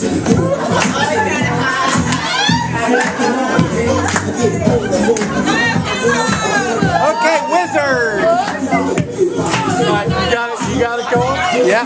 Okay, wizard. You got it. You got it going. Yeah.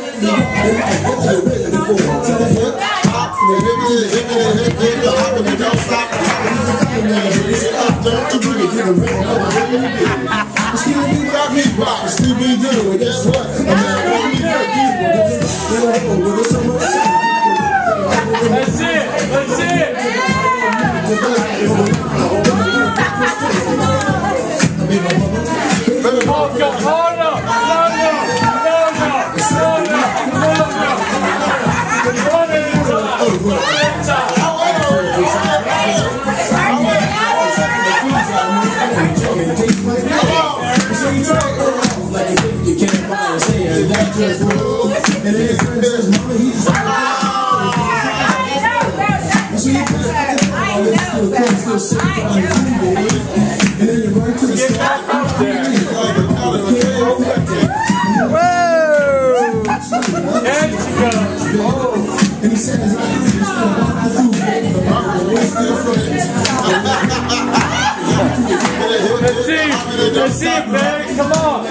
Let's see. It, man. Come on.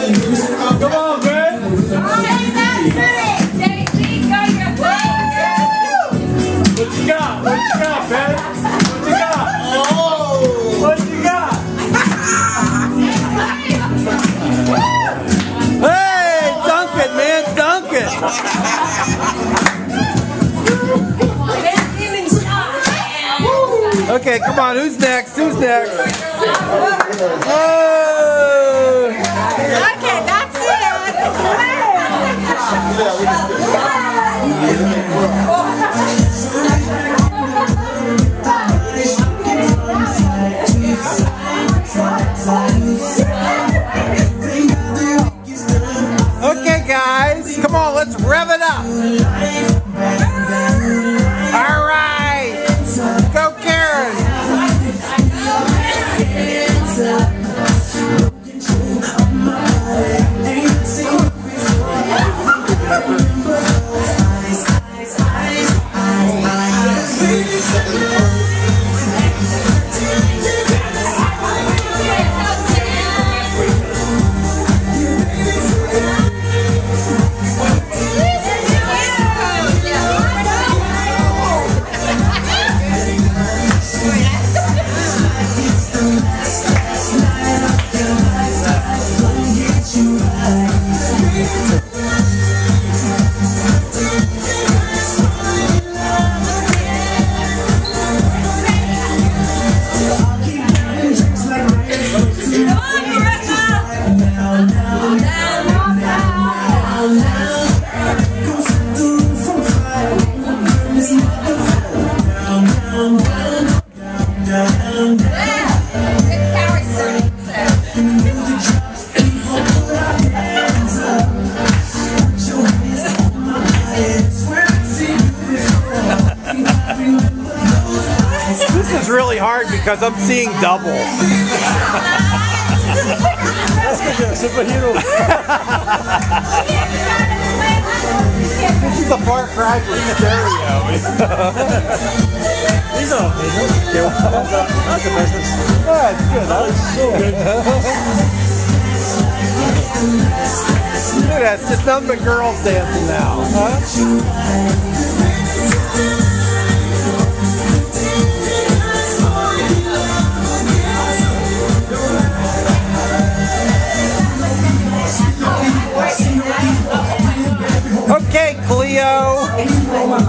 Come on, come on, who's next? Who's next? Oh! Okay, that's it. Okay, guys, come on, let's rev it up. This is really hard because I'm seeing double. Superhero. This is the Far Cry for stereo. These are amazing. That's the business. Yeah, it's good. That was So good. Look at that. It's just nothing but girls dancing now. Huh?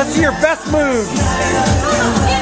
Let's see your best move.